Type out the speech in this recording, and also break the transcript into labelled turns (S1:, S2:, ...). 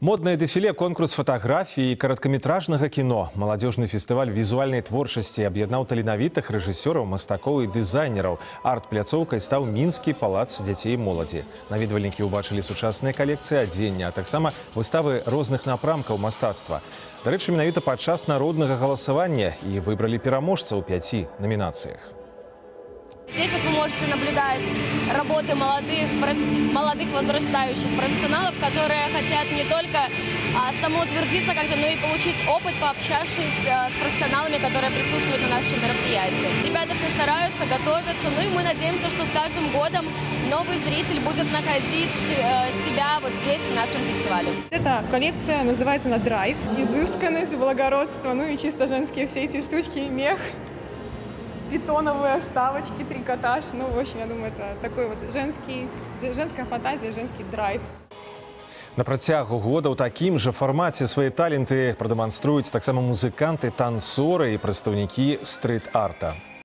S1: Модное дефіле, конкурс фатаграфій і караткаметражнага кіно. Маладзёжны фестываль візуальнай творчасці аб'яднаў таленавітых рэжысёраў, мастакоў і дызайнераў. Арт-пляцоўкай стаў мінскі палац дзяцей і моладзі. Наведвальнікі ўбачылі сучасныя калекцыі адзення, а таксама выставы розных напрамкаў мастацтва. Дарэчы, менавіта падчас народнага галасавання і выбралі пераможца ў пяці номінацыях.
S2: Здесь вот вы можете наблюдать работы молодых, молодых возрастающих профессионалов, которые хотят не только а, самоутвердиться как-то, но и получить опыт, пообщавшись а, с профессионалами, которые присутствуют на нашем мероприятии. Ребята все стараются, готовятся, ну и мы надеемся, что с каждым годом новый зритель будет находить э, себя вот здесь, в нашем фестивале.
S3: Эта коллекция называется на драйв. Изысканность, благородство, ну и чисто женские все эти штучки, мех, питоновые вставочки, трикотаж. Ну, в общем, я думаю, это такой вот женский, женская фантазия, женский драйв.
S1: На працягу года ў такім жа фармаце свае таленты прадэманструюць таксама музыканты, танцоры і прадстаўнікі стрыт-арта.